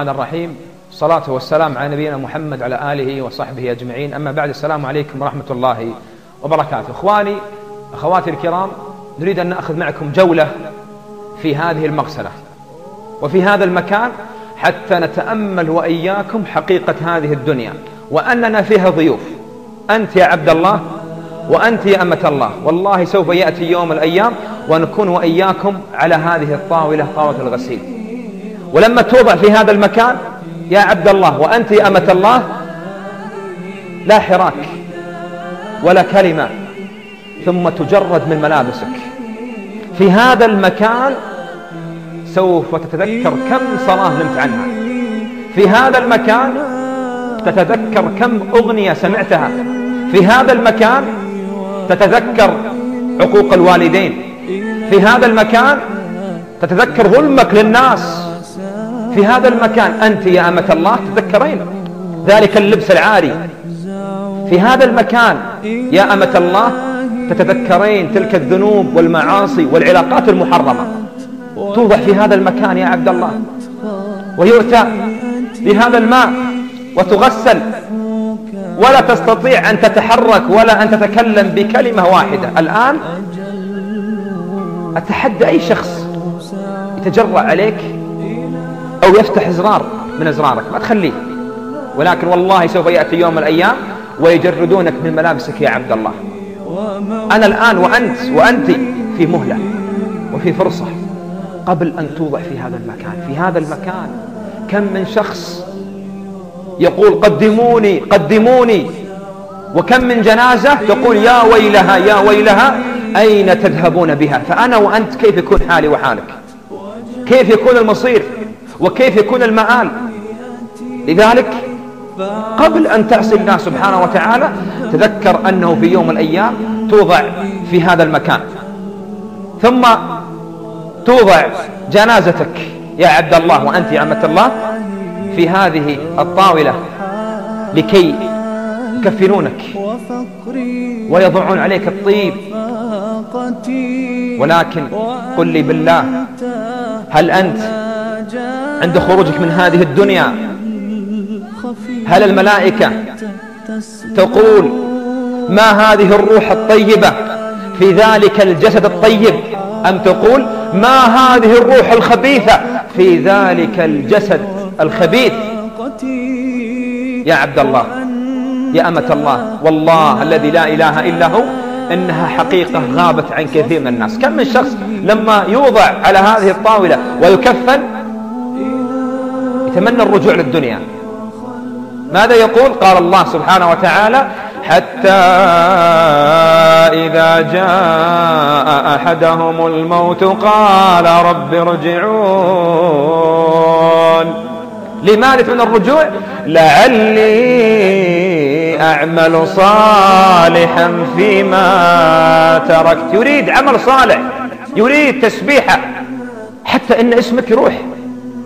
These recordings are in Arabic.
الرحمن الرحيم. الصلاة والسلام على نبينا محمد على آله وصحبه أجمعين. أما بعد السلام عليكم ورحمة الله وبركاته. إخواني أخواتي الكرام نريد أن نأخذ معكم جولة في هذه المغسلة وفي هذا المكان حتى نتأمل وإياكم حقيقة هذه الدنيا وأننا فيها ضيوف. أنت يا عبد الله وأنت يا أمة الله. والله سوف يأتي يوم الأيام ونكون وإياكم على هذه الطاولة طاولة الغسيل. ولما توضع في هذا المكان يا عبد الله وأنت يا أمة الله لا حراك ولا كلمة ثم تجرد من ملابسك. في هذا المكان سوف تتذكر كم صلاة نمت عنها. في هذا المكان تتذكر كم أغنية سمعتها. في هذا المكان تتذكر عقوق الوالدين. في هذا المكان تتذكر ظلمك للناس. في هذا المكان. أنت يا أمة الله تذكرين ذلك اللبس العاري في هذا المكان يا أمة الله تتذكرين تلك الذنوب والمعاصي والعلاقات المحرمة. توضع في هذا المكان يا عبد الله. ويؤتى بهذا الماء وتغسل. ولا تستطيع أن تتحرك ولا أن تتكلم بكلمة واحدة. الآن أتحدى أي شخص يتجرأ عليك أو يفتح زرار من أزرارك ما تخليه. ولكن والله سوف يأتي يوم من الأيام ويجردونك من ملابسك يا عبد الله. أنا الآن وأنت وأنت في مهلة وفي فرصة قبل أن توضع في هذا المكان. في هذا المكان كم من شخص يقول قدموني قدموني. وكم من جنازة تقول يا ويلها يا ويلها أين تذهبون بها؟ فأنا وأنت كيف يكون حالي وحالك؟ كيف يكون المصير؟ وكيف يكون المآل؟ لذلك قبل أن تعصي الله سبحانه وتعالى تذكر أنه في يوم الأيام توضع في هذا المكان. ثم توضع جنازتك يا عبد الله وأنت يا عمة الله في هذه الطاولة لكي يكفنونك ويضعون عليك الطيب. ولكن قل لي بالله هل أنت عند خروجك من هذه الدنيا. هل الملائكة تقول ما هذه الروح الطيبة في ذلك الجسد الطيب؟ أم تقول ما هذه الروح الخبيثة في ذلك الجسد الخبيث؟ يا عبد الله يا أمة الله والله الذي لا إله إلا هو إنها حقيقة غابت عن كثير من الناس. كم من شخص لما يوضع على هذه الطاولة ويكفن يتمنى الرجوع للدنيا. ماذا يقول؟ قال الله سبحانه وتعالى حتى إذا جاء أحدهم الموت قال رب ارجعون. لماذا من الرجوع؟ لعلي أعمل صالحا فيما تركت. يريد عمل صالح يريد تسبيحة حتى إن اسمك يروح.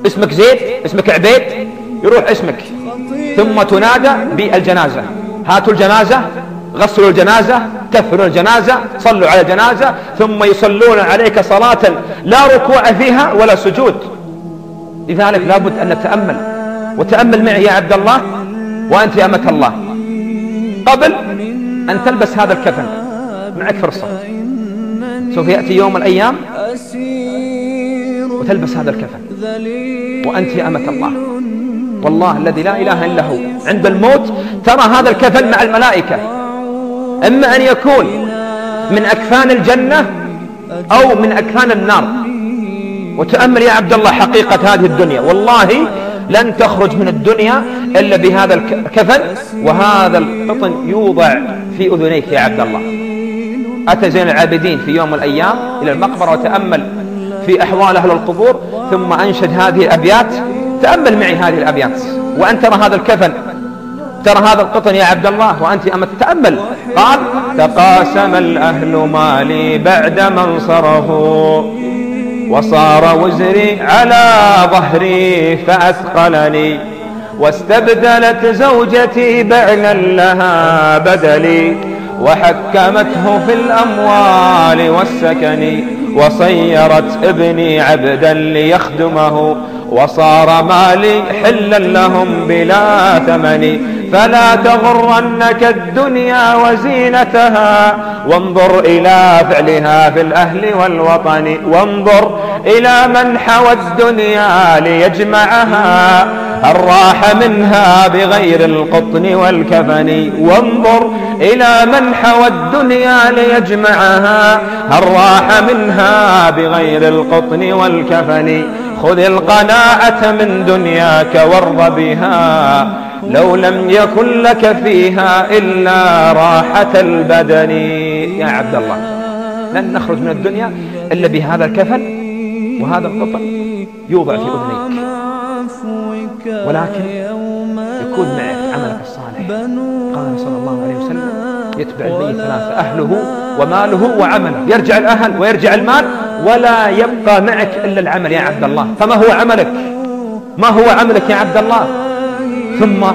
اسمك زيد اسمك عبيد يروح اسمك. ثم تنادى بالجنازة. هاتوا الجنازة غسلوا الجنازة كفنوا الجنازة صلوا على الجنازة ثم يصلون عليك صلاة لا ركوع فيها ولا سجود. لذلك لابد أن نتأمل. وتأمل معي يا عبد الله وأنت يا أمة الله. قبل أن تلبس هذا الكفن معك فرصة. سوف يأتي يوم الأيام وتلبس هذا الكفن. وأنت يا أمة الله. والله الذي لا إله إلا هو. عند الموت ترى هذا الكفن مع الملائكة. إما أن يكون من أكفان الجنة أو من أكفان النار. وتأمل يا عبد الله حقيقة هذه الدنيا. والله لن تخرج من الدنيا إلا بهذا الكفن وهذا القطن يوضع في أذنيك يا عبد الله. أتى زين العابدين في يوم من الأيام إلى المقبرة وتأمل في أحوال أهل القبور ثم أنشد هذه الأبيات. تأمل معي هذه الأبيات. وأن ترى هذا الكفن. ترى هذا القطن يا عبد الله وأنت أما تتأمل. قال تقاسم الأهل مالي بعد من صرفوا وصار وزري على ظهري فأثقلني واستبدلت زوجتي بعلا لها بدلي وحكمته في الأموال والسكن. وصيرت ابني عبدا ليخدمه وصار مالي حلا لهم بلا ثمن. فلا تغرنك الدنيا وزينتها وانظر إلى فعلها في الأهل والوطن. وانظر إلى من حوى الدنيا ليجمعها. هل راح منها بغير القطن والكفن. وانظر إلى من حوى الدنيا ليجمعها. هل راح منها بغير القطن والكفن. خذ القناعة من دنياك وارض بها. لو لم يكن لك فيها إلا راحة البدن. يا عبد الله لن نخرج من الدنيا إلا بهذا الكفن وهذا القطن يوضع في أذنيك. ولكن يكون معك عملك الصالح. قال صلى الله عليه وسلم يتبع الميت ثلاثة أهله وماله وعمله. يرجع الأهل ويرجع المال ولا يبقى معك إلا العمل يا عبد الله. فما هو عملك؟ ما هو عملك يا عبد الله؟ ثم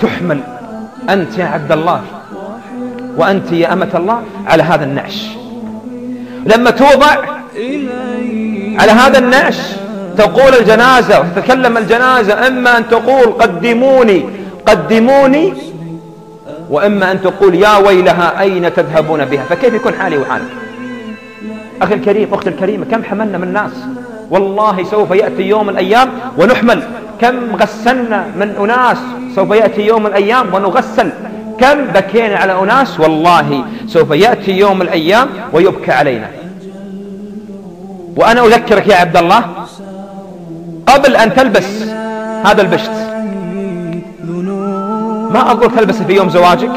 تحمل أنت يا عبد الله وأنت يا أمة الله على هذا النعش. لما توضع على هذا النعش تقول الجنازة وتتكلم الجنازة إما أن تقول قدموني قدموني وإما أن تقول يا ويلها أين تذهبون بها؟ فكيف يكون حالي وحالك؟ أخي الكريم أختي الكريمة كم حملنا من الناس والله سوف يأتي يوم من الأيام ونحمل. كم غسلنا من أناس؟ سوف يأتي يوم من الأيام ونغسل. كم بكينا على أناس؟ والله سوف يأتي يوم من الأيام ويبكى علينا. وأنا أذكرك يا عبد الله قبل أن تلبس هذا البشت. ما أقول تلبسه في يوم زواجك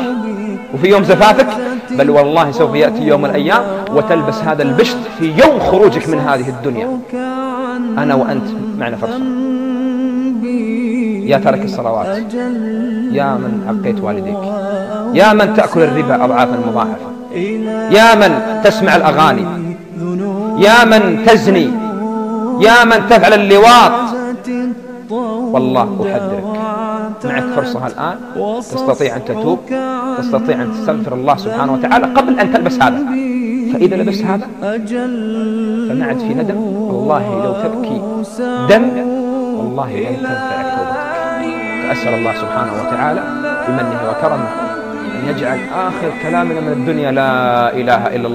وفي يوم زفافك بل والله سوف يأتي يوم من الأيام وتلبس هذا البشت في يوم خروجك من هذه الدنيا. أنا وأنت معنا فرصة. يا ترك الصلوات. يا من عقيت والديك. يا من تأكل الربا أضعافا مضاعفة. يا من تسمع الأغاني. يا من تزني. يا من تفعل اللواط. والله أحذرك. معك فرصة الآن. تستطيع أن تتوب. تستطيع أن تستغفر الله سبحانه وتعالى قبل أن تلبس هذا. فإذا لبست هذا فما عاد في ندم. والله لو تبكي دم والله لن تنفعك توبتك. فأسأل الله سبحانه وتعالى بمنه وكرمه أن يجعل آخر كلامنا من الدنيا لا إله إلا الله.